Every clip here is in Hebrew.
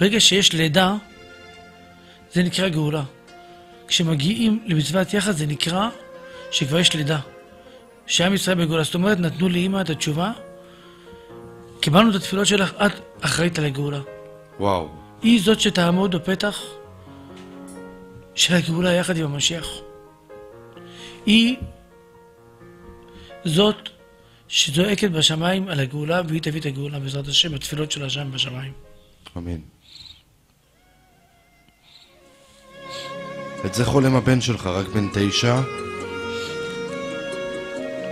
ברגע שיש לידה, זה נקרא גאולה. כשמגיעים למצוות יחד זה נקרא שכבר יש לידה. שעם ישראל בגאולה. זאת אומרת, נתנו לאימא את התשובה, קיבלנו את התפילות שלך, את אחראית על הגאולה. וואו. היא זאת שתעמוד בפתח של הגאולה יחד עם המשיח. היא זאת שזועקת בשמיים על הגאולה, והיא תביא את הגאולה בעזרת השם, התפילות שלה שם בשמיים. אמן. את זה חולם הבן שלך, רק בן תשע,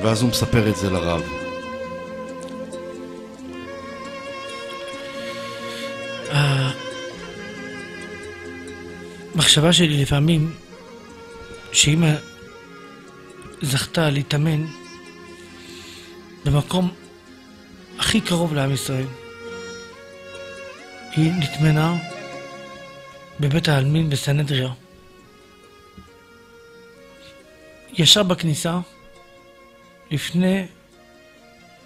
ואז הוא מספר את זה לרב. המחשבה שלי לפעמים, שאימא זכתה להתאמן במקום הכי קרוב לעם ישראל. היא נטמנה בבית העלמין בסנהדריה. ישר בכניסה, לפני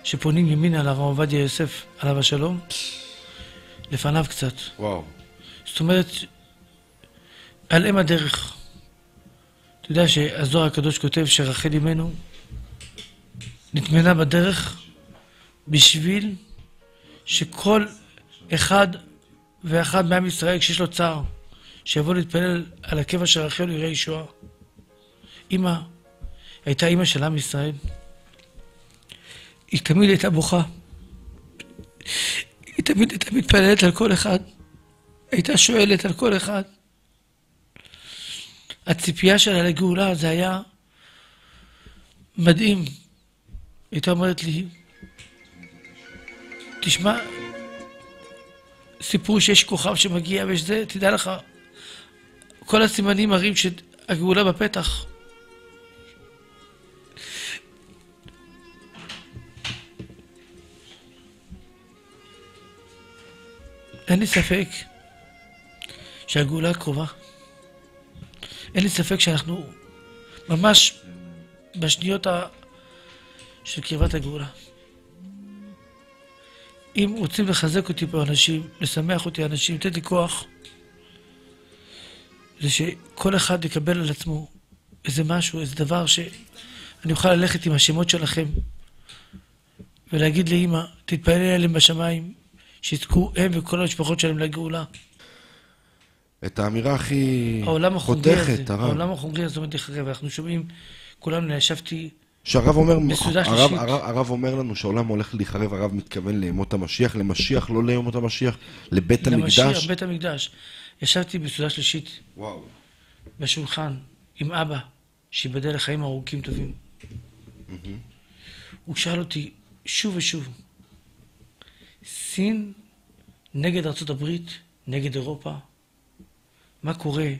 שפונים ימינה לרב עובדיה יוסף, עליו השלום, לפניו קצת. וואו. זאת אומרת, על אם הדרך. אתה יודע שהזוהר הקדוש כותב שרחל אימנו נטמנה בדרך בשביל שכל אחד ואחד מעם ישראל, כשיש לו צער, שיבוא להתפלל על הקבע של רחל, הוא יראה ישועה. אמא הייתה אימא של עם ישראל. היא תמיד הייתה בוכה. היא תמיד הייתה מתפללת על כל אחד. הייתה שואלת על כל אחד. הציפייה שלה לגאולה זה היה מדהים. היא הייתה אומרת לי, תשמע, סיפרו שיש כוכב שמגיע ויש זה, תדע לך, כל הסימנים מראים שהגאולה בפתח. אין לי ספק שהגאולה קרובה. אין לי ספק שאנחנו ממש בשניות ה... של קרבת הגאולה. אם רוצים לחזק אותי פה אנשים, לשמח אותי אנשים, לתת לי כוח, זה שכל אחד יקבל על עצמו איזה משהו, איזה דבר שאני אוכל ללכת עם השמות שלכם ולהגיד לאימא, תתפלל עליהם בשמיים, שיזכו הם וכל המשפחות שלהם לגאולה. את האמירה הכי חותכת, הרב. העולם החומרי הזה עומד לחרב, אנחנו שומעים, כולנו, ישבתי, שהרב אומר, הרב. הרב, הרב אומר לנו שהעולם הולך להיחרב, הרב מתכוון לימות המשיח, למשיח, לא לימות המשיח, לבית למשיח, המקדש. בית המקדש. ישבתי בסעודה שלישית, וואו. בשולחן, עם אבא, שיבדל לחיים ארוכים טובים. הוא שאל אותי שוב ושוב, סין נגד ארצות הברית, נגד אירופה, מה קורה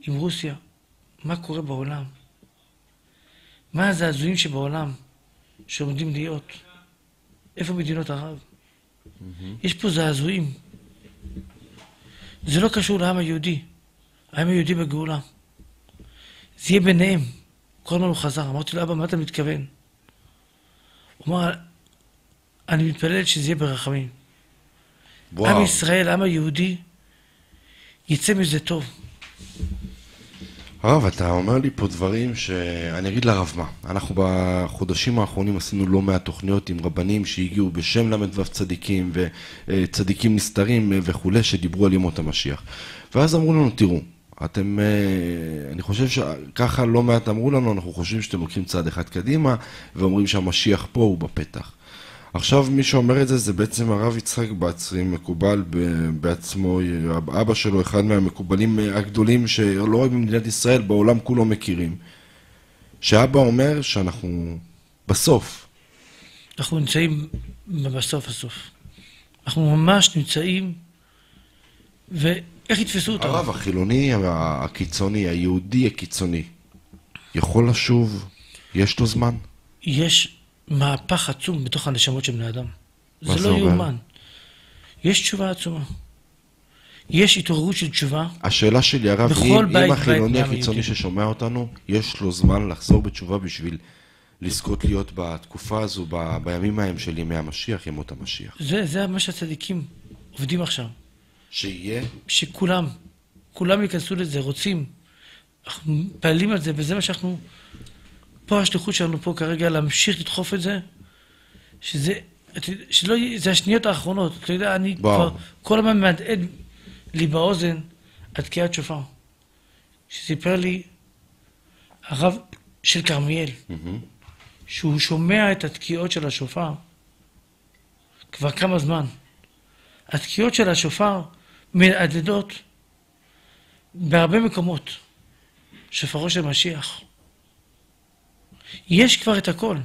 עם רוסיה? מה קורה בעולם? מה הזעזועים שבעולם שעומדים להיות? איפה מדינות ערב? יש פה זעזועים. זה לא קשור לעם היהודי. העם היהודי בגאולה. זה יהיה ביניהם. כל הזמן הוא חזר. אמרתי לו, אבא, מה אתה מתכוון? הוא אמר, אני מתפלל שזה יהיה ברחמים. עם וואו. ישראל, העם היהודי, יצא מזה טוב. הרב, אתה אומר לי פה דברים שאני אגיד לרב מה. אנחנו בחודשים האחרונים עשינו לא מעט תוכניות עם רבנים שהגיעו בשם ל"ו צדיקים וצדיקים נסתרים וכולי, שדיברו על ימות המשיח. ואז אמרו לנו, תראו, אתם, אה, אני חושב שככה לא מעט אמרו לנו, אנחנו חושבים שאתם לוקחים צעד אחד קדימה ואומרים שהמשיח פה הוא בפתח. עכשיו מי שאומר את זה זה בעצם הרב יצחק בצרי, מקובל בעצמו, אבא שלו אחד מהמקובלים הגדולים שלא רק במדינת ישראל, בעולם כולו מכירים. שאבא אומר שאנחנו בסוף. אנחנו נמצאים בסוף הסוף. אנחנו ממש נמצאים, ואיך יתפסו אותנו? הרב החילוני הקיצוני, היהודי הקיצוני, יכול לשוב? יש לו זמן? יש מהפך עצום בתוך הנשמות של בני אדם. זה לא? יאומן. יש תשובה עצומה. יש התעוררות של תשובה. השאלה שלי, הרב, אם, אם החילוני היהודי. ששומע אותנו, יש לו זמן לחזור בתשובה בשביל לזכות להיות בתקופה הזו, ב, בימים ההם של ימי המשיח, ימות המשיח. זה, זה מה שהצדיקים עובדים עכשיו. שיהיה? שכולם, כולם ייכנסו לזה, רוצים. אנחנו פעלים על זה, וזה מה שאנחנו... פה השליחות שלנו פה כרגע, להמשיך לדחוף את זה, שזה, שלא זה השניות האחרונות. אתה יודע, אני וואו. כבר כל הזמן מהדהד לי באוזן על תקיעת שופר. שסיפר לי הרב של כרמיאל, מהמם. שהוא שומע את התקיעות של השופר כבר כמה זמן. התקיעות של השופר מהדהדות בהרבה מקומות. שופרו של משיח. יש כבר את הכל.